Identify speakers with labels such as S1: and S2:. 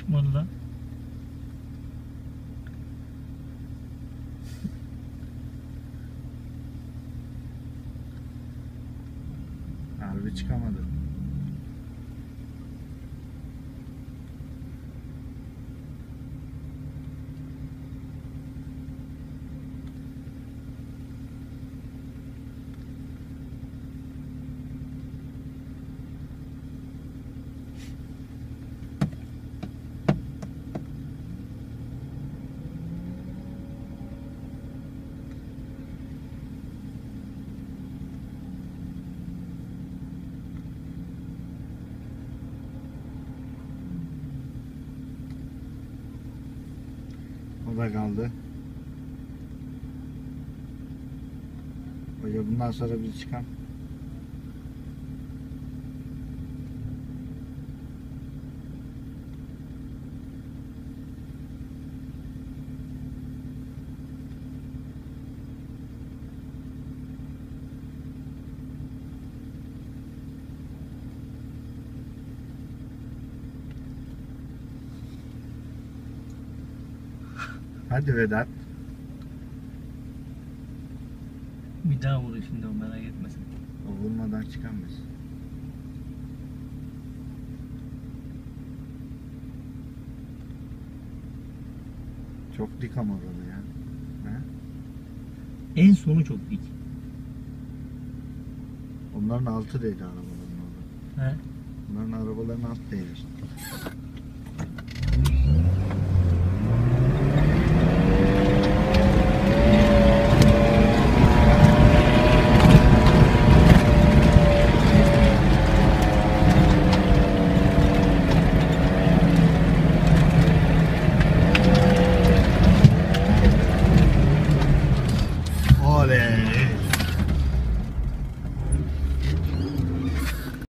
S1: Çıkmadı lan.
S2: Harbi çıkamadı. O da kaldı. Hoca bundan sonra biz çıkan. Hadi Vedat.
S1: Bir daha vurur şimdi o merak etmesin.
S2: O vurmadan çıkamayız. Çok dik ama orada ya. He?
S1: En sonu çok dik.
S2: Onların altı değdi arabaların orada.
S1: He.
S2: Onların arabaların altı değdi.